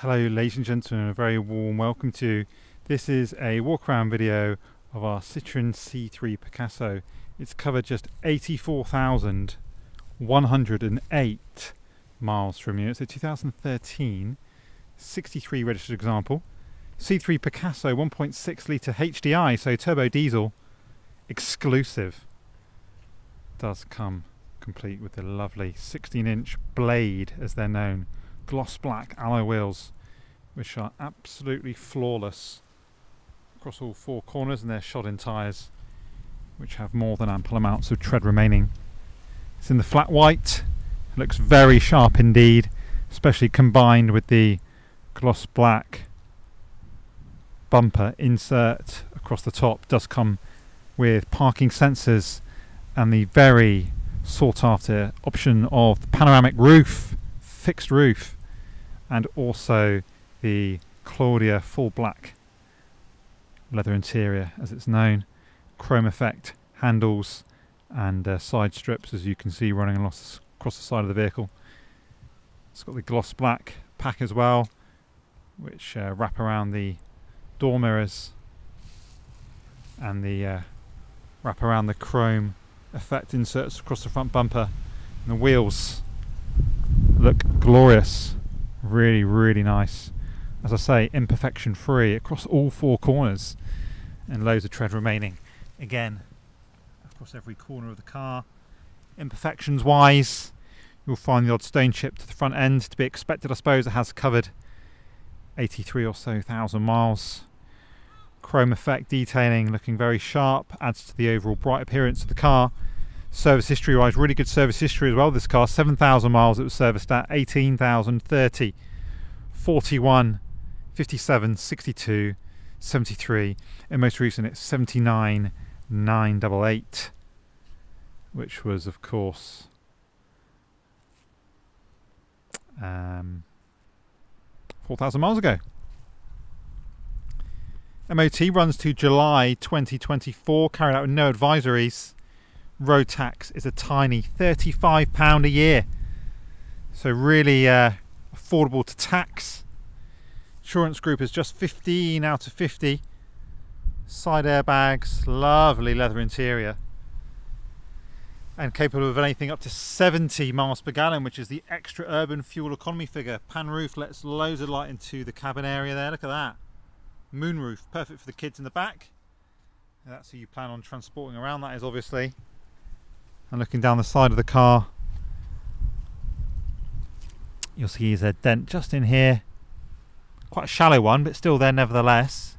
Hello ladies and gentlemen, a very warm welcome to you. This is a walk around video of our Citroen C3 Picasso. It's covered just 84,108 miles from you. It's a 2013 63 registered example. C3 Picasso 1.6 litre HDI, so turbo diesel, exclusive. Does come complete with the lovely 16 inch blade as they're known gloss black alloy wheels which are absolutely flawless across all four corners and they're shod in tyres which have more than ample amounts of tread remaining. It's in the flat white, it looks very sharp indeed, especially combined with the gloss black bumper insert across the top. Does come with parking sensors and the very sought after option of the panoramic roof, fixed roof and also the Claudia full black leather interior as it's known, chrome effect handles and uh, side strips as you can see running across, the side of the vehicle. It's got the gloss black pack as well which uh, wrap around the door mirrors and the uh, wrap around the chrome effect inserts across the front bumper. And the wheels look glorious really really nice. As I say imperfection free across all four corners and loads of tread remaining. Again across every corner of the car. Imperfections wise you'll find the odd stone chip to the front end to be expected I suppose. It has covered 83 or so thousand miles. Chrome effect detailing looking very sharp adds to the overall bright appearance of the car service history wise really good service history as well. This car 7,000 miles it was serviced at 18,030 41 57 62 73 and most recent it's 79 988 which was of course um, 4,000 miles ago. MOT runs to July 2024, carried out with no advisories. Road tax is a tiny £35 a year. So really uh, affordable to tax. Insurance group is just 15 out of 50. Side airbags, lovely leather interior. And capable of anything up to 70 miles per gallon, which is the extra urban fuel economy figure. Pan roof lets loads of light into the cabin area there, look at that moonroof, perfect for the kids in the back. That's who you plan on transporting around, that is obviously. And looking down the side of the car, you'll see there's a dent just in here. Quite a shallow one, but still there nevertheless.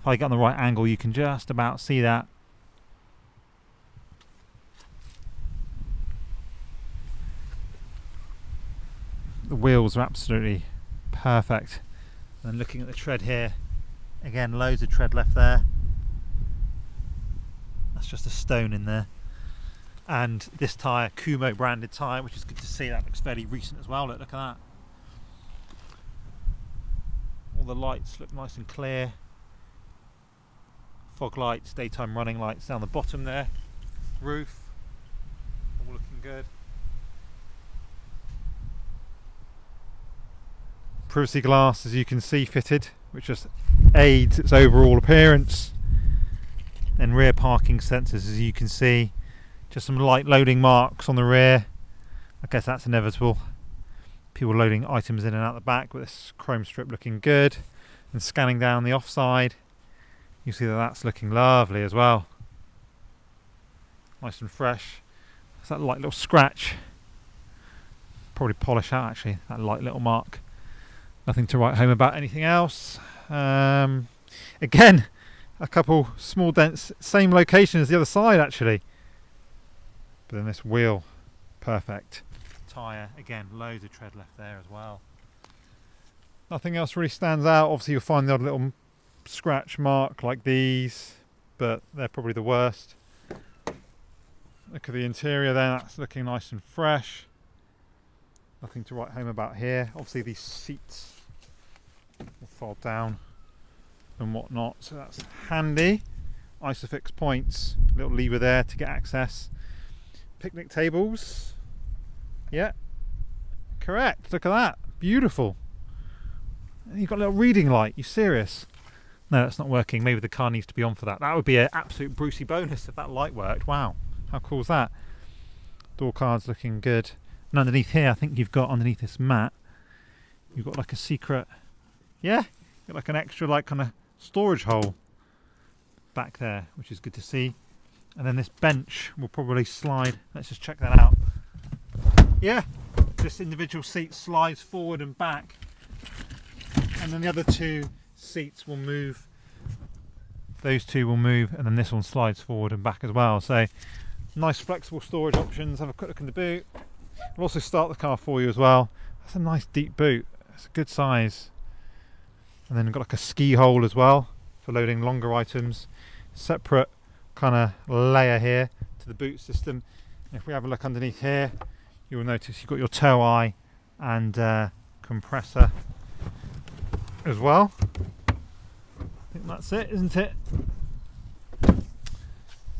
If I get on the right angle, you can just about see that. The wheels are absolutely perfect. And looking at the tread here, Again, loads of tread left there. That's just a stone in there. And this tyre, Kumho branded tyre, which is good to see. That looks fairly recent as well. Look, look at that. All the lights look nice and clear. Fog lights, daytime running lights down the bottom there. Roof, all looking good. Privacy glass, as you can see, fitted which just aids its overall appearance and rear parking sensors as you can see just some light loading marks on the rear. I guess that's inevitable. People loading items in and out the back with this chrome strip looking good and scanning down the offside. You see that that's looking lovely as well. Nice and fresh. It's that light little scratch. Probably polish out actually that light little mark. Nothing to write home about anything else. Um, again, a couple small dents, same location as the other side actually. But then this wheel, perfect. Tyre, again, loads of tread left there as well. Nothing else really stands out. Obviously you'll find the odd little scratch mark like these, but they're probably the worst. Look at the interior there, that's looking nice and fresh. Nothing to write home about here. Obviously these seats will fall down and whatnot so that's handy isofix points little lever there to get access picnic tables yeah correct look at that beautiful You've got a little reading light. You serious? No, that's not working. Maybe the car needs to be on for that. That would be an absolute Brucey bonus if that light worked. Wow, how cool is that? Door cards looking good. And underneath here, I think you've got underneath this mat, you've got like a secret, yeah, like an extra like kind of storage hole back there, which is good to see. And then this bench will probably slide. Let's just check that out. Yeah, this individual seat slides forward and back. And then the other two seats will move. Those two will move, and then this one slides forward and back as well. So nice flexible storage options. Have a quick look in the boot. We'll also start the car for you as well. That's a nice deep boot. It's a good size. And then got like a ski hole as well for loading longer items. Separate kind of layer here to the boot system. If we have a look underneath here, you will notice you've got your tow eye and uh, compressor as well. I think that's it, isn't it?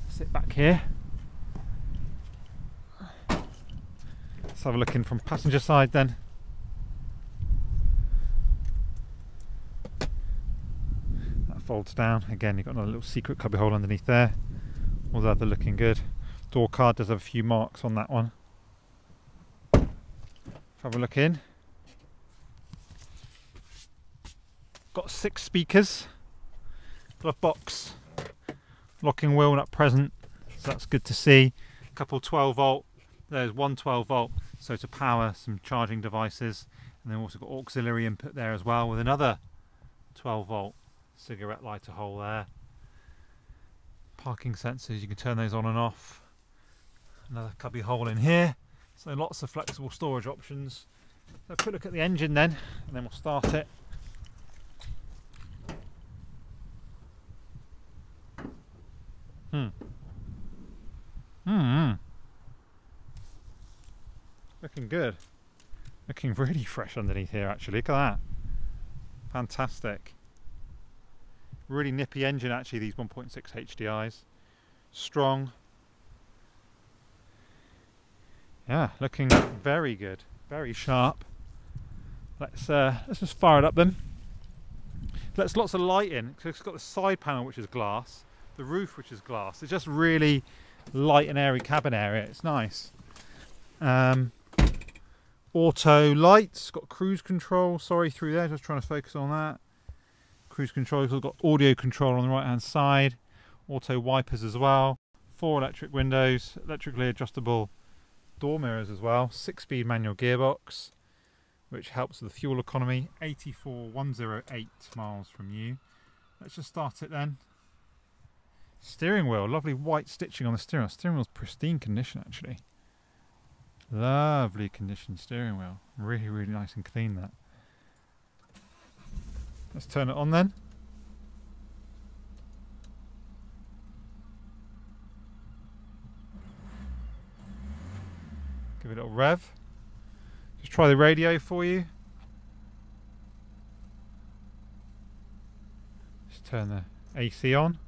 Sit back here. Let's have a look in from passenger side then. That folds down. Again, you've got another little secret cubby hole underneath there. All the other looking good. Door card does have a few marks on that one. Have a look in. Got six speakers. A box. Locking wheel not present, so that's good to see. A couple 12 volt. There's one 12 volt, so to power some charging devices. And then also got auxiliary input there as well with another 12 volt cigarette lighter hole there. Parking sensors, you can turn those on and off. Another cubby hole in here. So lots of flexible storage options. So quick look at the engine then, and then we'll start it. Hmm. Hmm. Looking good. Looking really fresh underneath here actually. Look at that. Fantastic. Really nippy engine actually, these 1.6 HDIs. Strong. Yeah, looking very good. Very sharp. Let's uh, let's just fire it up then. Let's lots of light in. So it's got the side panel which is glass the roof which is glass. It's just really light and airy cabin area. It's nice. Um, auto lights, got cruise control, sorry through there, just trying to focus on that. Cruise control, we've got audio control on the right hand side, auto wipers as well, four electric windows, electrically adjustable door mirrors as well, six speed manual gearbox, which helps with the fuel economy, 84108 miles from you. Let's just start it then. Steering wheel, lovely white stitching on the steering wheel. Steering wheel's pristine condition actually. Lovely condition steering wheel. Really, really nice and clean that. Let's turn it on then. Give it a little rev. Just try the radio for you. Just turn the AC on.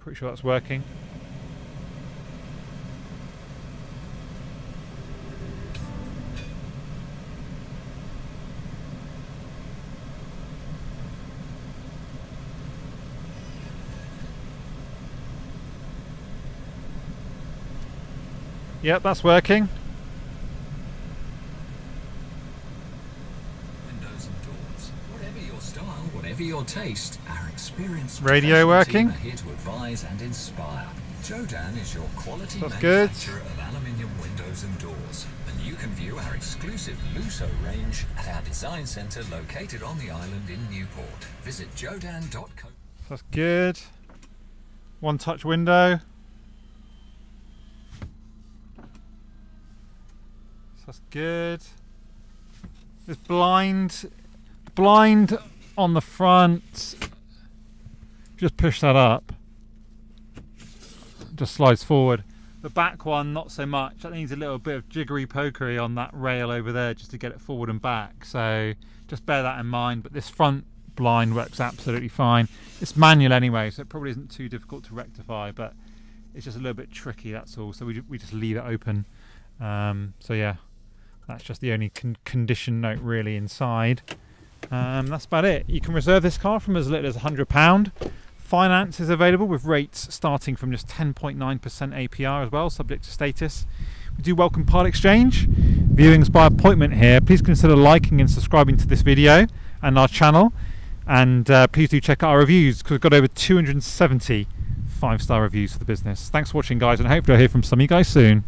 Pretty sure that's working. Yep, that's working. Whatever your style, whatever your taste, our experienced radio working. here to advise and inspire. Jodan is your quality That's manufacturer good. of aluminium windows and doors. And you can view our exclusive Luso range at our design centre located on the island in Newport. Visit jodan.co. That's good. One touch window. That's good. This blind blind on the front. Just push that up. Just slides forward. The back one, not so much. That needs a little bit of jiggery pokery on that rail over there just to get it forward and back. So just bear that in mind. But this front blind works absolutely fine. It's manual anyway, so it probably isn't too difficult to rectify, but it's just a little bit tricky, that's all. So we, we just leave it open. Um, so yeah, that's just the only con condition note really inside. Um, that's about it. You can reserve this car from as little as £100. Finance is available with rates starting from just 10.9% APR as well, subject to status. We do welcome part exchange. Viewings by appointment here. Please consider liking and subscribing to this video and our channel. And uh, please do check out our reviews because we've got over 270 five star reviews for the business. Thanks for watching, guys, and hopefully I'll hear from some of you guys soon.